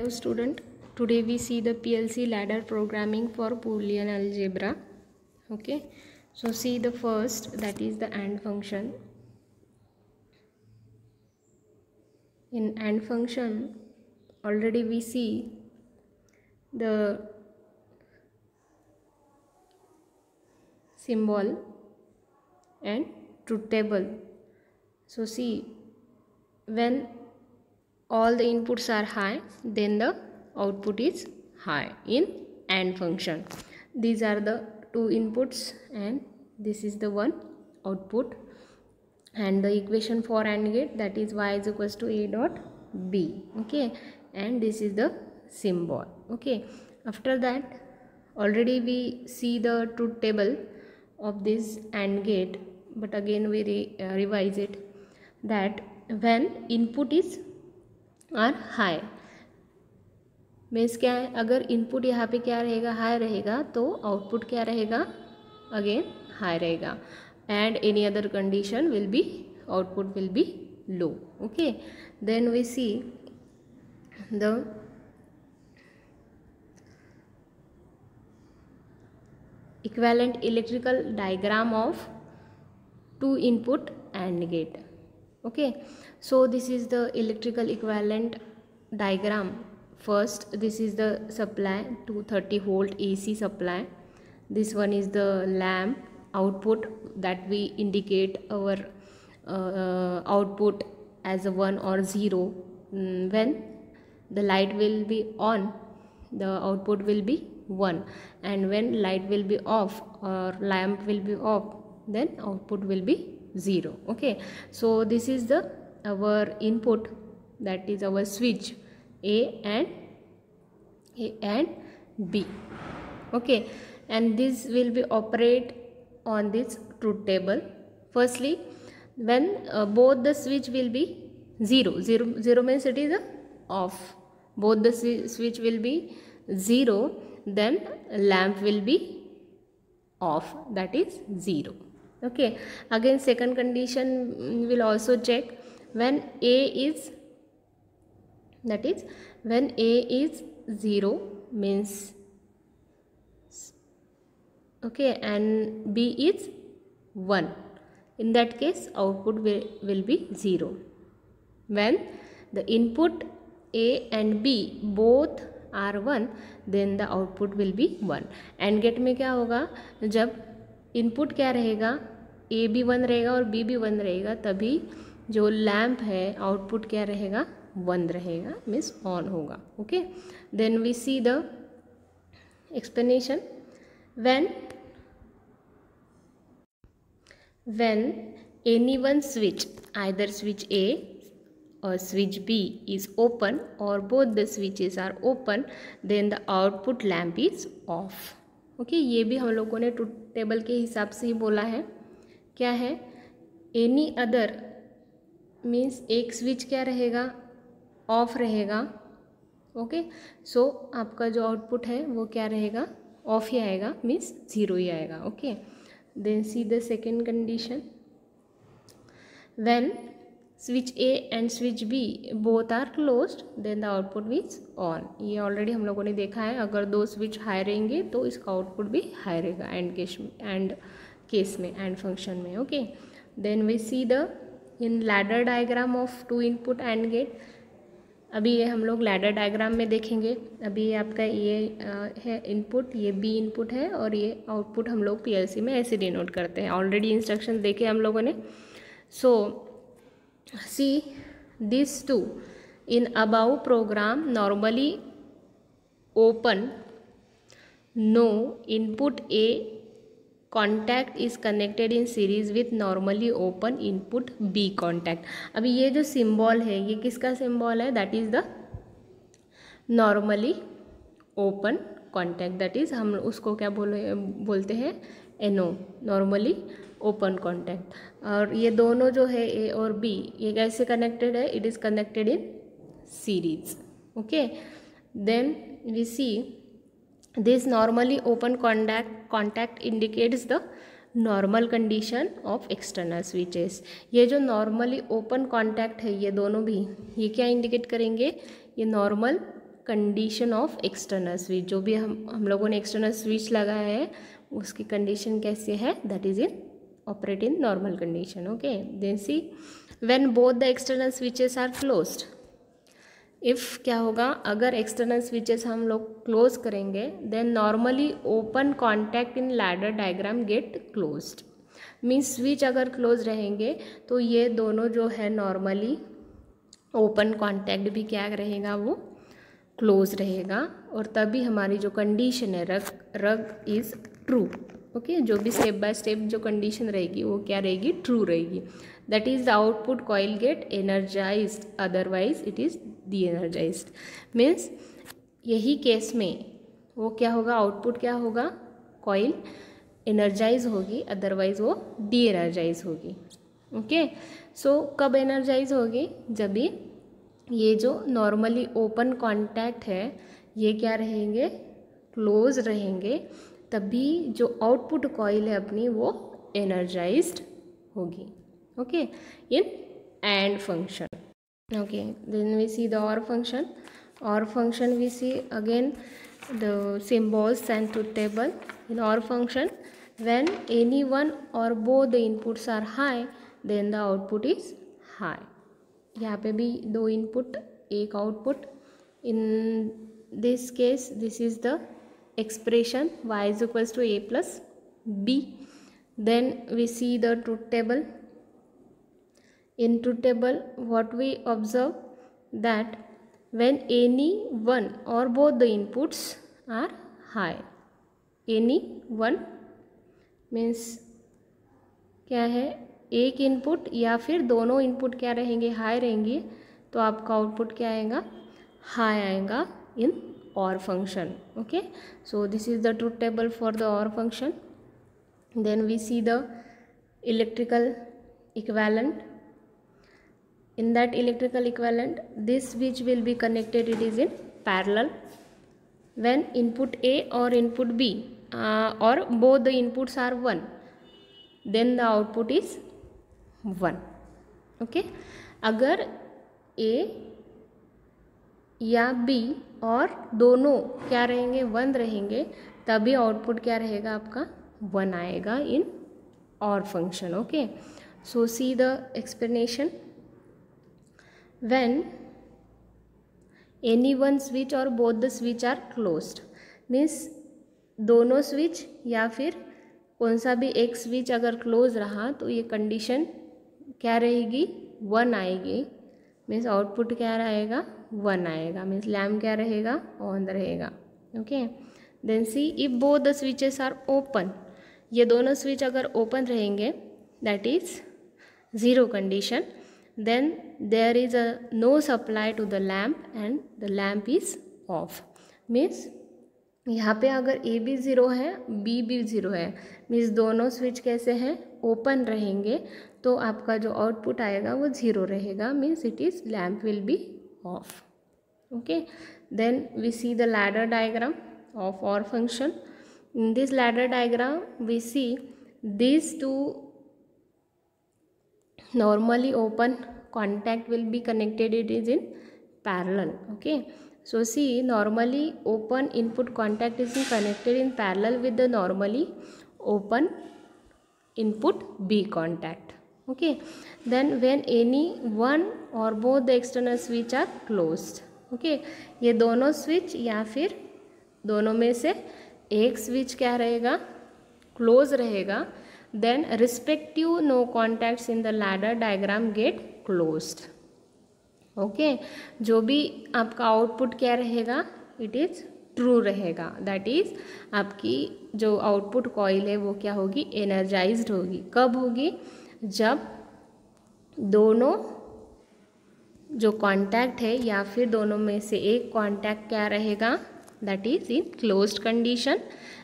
Hello student, today we see the PLC ladder programming for Boolean algebra. Okay, so see the first that is the AND function. In AND function, already we see the symbol and truth table. So see when all the inputs are high then the output is high in AND function. These are the two inputs and this is the one output. And the equation for AND gate that is y is equals to a dot b okay? And this is the symbol okay? After that already we see the truth table of this AND gate but again we re, uh, revise it that when input is are high means क्या है? अगर input यहाँ पे क्या रहेगा? High रहेगा तो output क्या रहेगा? अगेन हाई रहेगा. And any other condition will be output will be low okay then we see the equivalent electrical diagram of two input and gate. Okay. So this is the electrical equivalent diagram. First this is the supply 230 volt ac supply. This one is the lamp output that we indicate our uh, output as a 1 or 0 mm, when? The light will be on the output will be 1 and when light will be off or lamp will be off then output will be 0 okay? So this is the our input that is our switch a and a and b okay? And this will be operate on this truth table. Firstly when uh, both the switch will be 0 0 0 means it is off. Both the switch will be 0 then lamp will be off that is 0 okay again second condition will also check when a is that is when a is 0 means okay and b is 1 in that case output will, will be 0 when the input a and b both are 1 then the output will be 1 and get में क्या होगा जब input क्या रहेगा ए भी one रहेगा और B भी वन रहेगा, तभी जो लैम्प है, आउटपुट क्या रहेगा? वन रहेगा मीन्स ऑन होगा okay then we see the explanation when when any one switch either switch A और स्विच बी इज़ ओपन और both the switches are open then the output lamp is off okay ये भी हम लोगों ने table के हिसाब से ही बोला है। क्या है? एनी अदर मीन्स एक स्विच क्या रहेगा? ऑफ़ रहेगा। ओके सो आपका जो आउटपुट है, वो क्या रहेगा? ऑफ़ ही आएगा मीन्स ज़ीरो ही आएगा। Okay then see the second condition when switch A and switch B both are close then the output means on ये ऑलरेडी हम लोगों ने देखा है। अगर दो स्विच हाई रहेंगे तो इसका आउटपुट भी हाई रहेगा। एंड केस एंड केस में एंड फ़ंक्शन में okay then we see the in ladder diagram of two input and gate अभी ये हम लोग लैडर डायग्राम में देखेंगे। अभी ये आपका ये है इनपुट ये बी इनपुट है और ये आउटपुट हम लोग पीएलसी में ऐसे डिनोट करते हैं। ऑलरेडी इंस्ट्रक्शन देखे हम लोगों ने। So see this two in about program normally open no input A contact is connected in series with normally open input B contact अभी ये जो सिम्बॉल है, ये किसका सिम्बॉल है? That is the normally open contact that is हम उसको क्या बोले, बोलते हैं? एनओ नॉर्मली ओपन कॉन्टैक्ट और ये दोनों जो है ए और बी ये कैसे कनेक्टेड है? It is connected in series okay then we see this normally open contact contact indicates the normal condition of external switches ये जो नॉर्मली ओपन कॉन्टैक्ट है, ये दोनों भी, ये क्या इंडिकेट करेंगे? ये normal condition of external switch जो भी हम हम लोगों ने एक्सटर्नल स्विच लगाया है, उसकी कंडीशन कैसे है? That is in operate in normal condition okay then see when both the external switches are closed if क्या होगा? अगर एक्सटर्नल स्विचेस हम लोग क्लोज करेंगे then normally open contact in ladder diagram get closed means switch अगर close रहेंगे तो ये दोनों जो है नॉर्मली ओपन कॉन्टैक्ट भी क्या रहेगा? वो क्लोज रहेगा। और तभी हमारी जो कंडीशन है रग रग इज़ ट्रू ओके जो भी स्टेप बाय स्टेप जो कंडीशन रहेगी, वो क्या रहेगी? ट्रू रहेगी। Is the output coil get energize otherwise it is deenergize means यही केस में वो क्या होगा? आउटपुट क्या होगा? कॉइल एनर्जाइज होगी. अदरवाइज़ वो डी एनर्जाइज होगी. ओके सो कब एनर्जाइज होगी? जब भी ये जो नॉर्मली ओपन कॉन्टैक्ट है, ये क्या रहेंगे? क्लोज रहेंगे. तभी जो आउटपुट कॉइल है अपनी, वो एनर्जाइज्ड होगी. okay in and function okay then we see the or function or function we see again the symbols sent to table in OR function when any one or both the inputs are high then the output is high यहाँ पे भी दो input एक output in this case this is the expression y is equals to a plus b then we see the truth table into table what we observe that when any one or both the inputs are high. Any one means क्या है? एक input या फिर दोनों input क्या रहेंगे? High रहेंगे तो आपका आउटपुट क्या आएगा? हाई आएगा इन और function okay so this is the true table for the और function then we see the electrical equivalent in that electrical equivalent this which will be connected it is in parallel when input a or input b uh, or both the inputs are 1 then the output is 1 okay अगर a या B और दोनों क्या रहेंगे one रहेंगे तभी output क्या रहेगा आपका वन आएगा इन और function okay so see the explanation when any one switch और both the switch are closed means दोनों स्विच या फिर कौन सा भी एक स्विच अगर क्लोज रहा तो ये कंडीशन क्या रहेगी? वन आएगी। मीन्स आउटपुट क्या रहेगा? वन आएगा। मीन्स लैम क्या रहेगा? ऑन रहेगा। Okay then see if both the switches are open ये दोनों स्विच अगर ओपन रहेंगे that is zero condition then there is a no supply to the lamp and the lamp is off means यहाँ पे अगर ए भी zero है B भी ज़ीरो है मीन्स दोनों स्विच कैसे हैं? ओपन रहेंगे तो आपका जो आउटपुट आएगा वो ज़ीरो रहेगा means it is lamp will be off okay? Then we see the ladder diagram of or function. In this ladder diagram, we see these two normally open contact will be connected it is in parallel okay so see normally open input contact is connected in parallel with the normally open input b contact okay then when any one or both the external switch are closed okay ये दोनों switch या फिर दोनों में से एक switch क्या रहेगा क्लोज रहेगा then respective no contacts in the ladder diagram get closed okay जो भी आपका आउटपुट क्या रहेगा? इट इज़ ट्रू रहेगा. दैट इज़ आपकी जो आउटपुट कॉइल है, वो क्या होगी? एनर्जाइज्ड होगी. कब होगी? जब दोनों जो कांटेक्ट है या फिर दोनों में से एक कांटेक्ट क्या रहेगा? that is in closed condition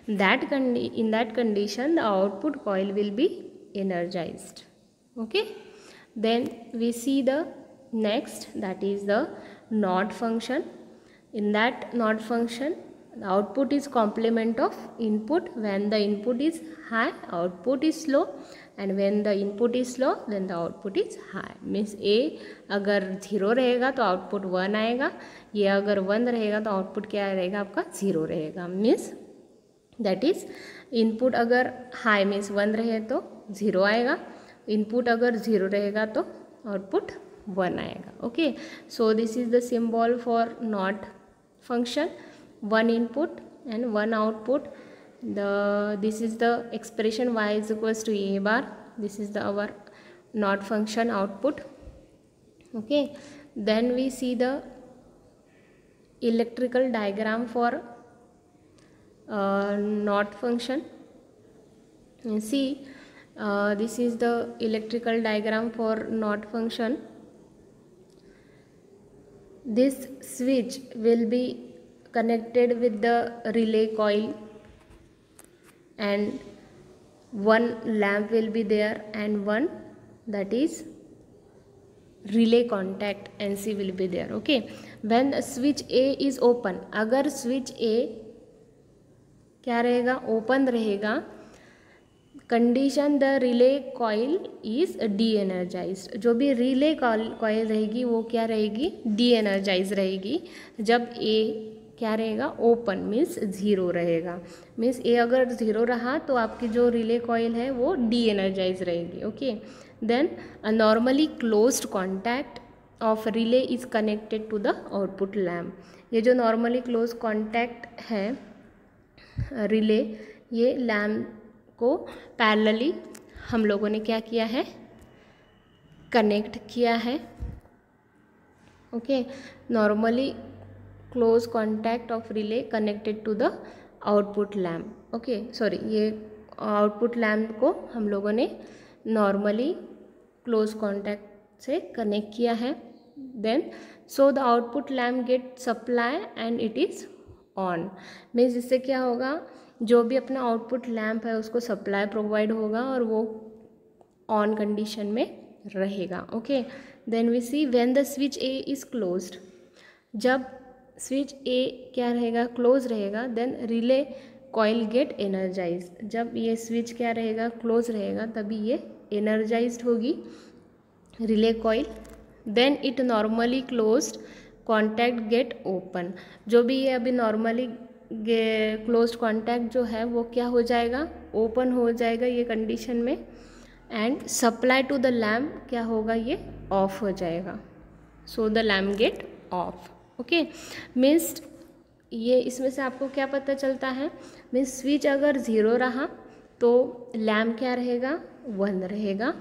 that condi in that condition the output coil will be energized. Okay? Then we see the next that is the NOT function. In that NOT function the output is complement of input. When the input is high output is low. And when the input is low then the output is high means A अगर zero रहेगा तो output one आएगा. ये अगर one रहेगा तो output क्या रहेगा? आपका ज़ीरो रहेगा. मीन्स दैट इज़ इनपुट अगर हाई मीन्स वन रहे तो ज़ीरो आएगा. इनपुट अगर ज़ीरो रहेगा तो आउटपुट वन आएगा. Okay so this is the symbol for not function one input and one output. The this is the expression y is equals to a bar. This is the our not function output. Okay. Then we see the electrical diagram for uh, not function. And see uh, this is the electrical diagram for not function. This switch will be connected with the relay coil and one lamp will be there and one that is relay contact nc will be there okay when switch a is open agar switch a क्या रहेगा open रहेगा condition the relay coil is de energise जो भी relay coil रहेगी वो क्या रहेगी D energise रहेगी जब ए क्या रहेगा? ओपन मीन्स ज़ीरो रहेगा। मीन्स ए अगर ज़ीरो रहा तो आपकी जो रिले कॉयल है वो डी एनर्जाइज रहेगी okay then normally closed contact of relay is connected to the output lamp ये जो नॉर्मली क्लोज कॉन्टैक्ट है रिले ये लैम्प को पैरेलली हम लोगों ने क्या किया है? कनेक्ट किया है okay normally close contact of relay connected to the output lamp okay sorry ये आउटपुट लैम्प को हम लोगों ने नॉर्मली क्लोज कॉन्टैक्ट से कनेक्ट किया है। Then so the output lamp get supply and it is on means इससे क्या होगा? जो भी अपना आउटपुट लैम्प है उसको सप्लाई प्रोवाइड होगा और वो ऑन कंडीशन में रहेगा। Okay then we see when the switch A is closed जब स्विच ए क्या रहेगा? क्लोज रहेगा then relay coil get energise जब ये स्विच क्या रहेगा? क्लोज रहेगा, तभी ये एनर्जाइज होगी relay coil then it normally close contact get open जो भी ये अभी नॉर्मली क्लोज कॉन्टैक्ट जो है, वो क्या हो जाएगा? ओपन हो जाएगा ये कंडीशन में. And supply to the lamp क्या होगा? ये ऑफ़ हो जाएगा. So the lamp get off okay? Means ये इसमें से आपको क्या पता चलता है? मीन्स स्विच अगर ज़ीरो रहा तो लैम्प क्या रहेगा? वन रहेगा।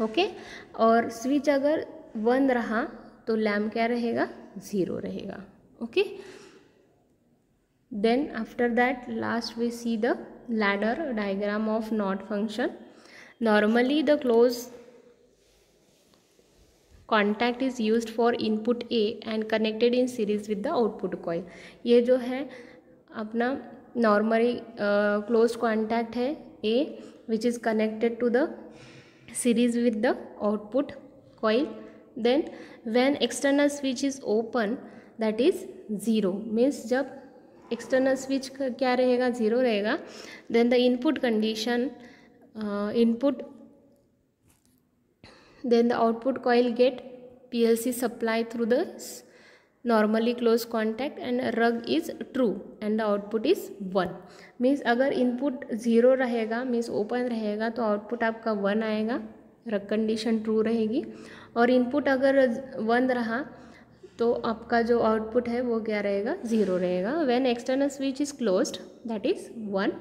ओके? और स्विच अगर वन रहा तो लैम्प क्या रहेगा? ज़ीरो रहेगा। Okay? Then after that, last we see the ladder diagram of not function. Normally the close contact is use for input A and connected in series with the output coil ये जो है, अपना normally close contact है A which is connected to the series with the output coil then when external switch is open that is zero means जब external switch क्या रहेगा? Zero रहेगा. Then the input condition input then the output coil get PLC supply through the normally closed contact and rug is true and the output is one means अगर input zero रहेगा means open रहेगा तो output आपका one आएगा रग condition true रहेगी। और input अगर वन रहा तो आपका जो आउटपुट है, वो क्या रहेगा? ज़ीरो रहेगा। When external switch is closed that is one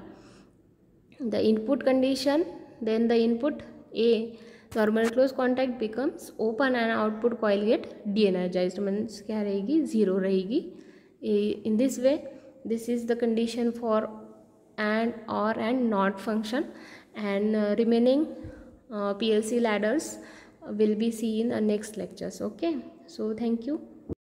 the input condition then the input A normal close contact becomes open and output coil get de-energized means क्या रहेगी ज़ीरो रहेगी in this way this is the condition for and or and not function and uh, remaining uh, PLC ladders will be seen in the next lectures okay so thank you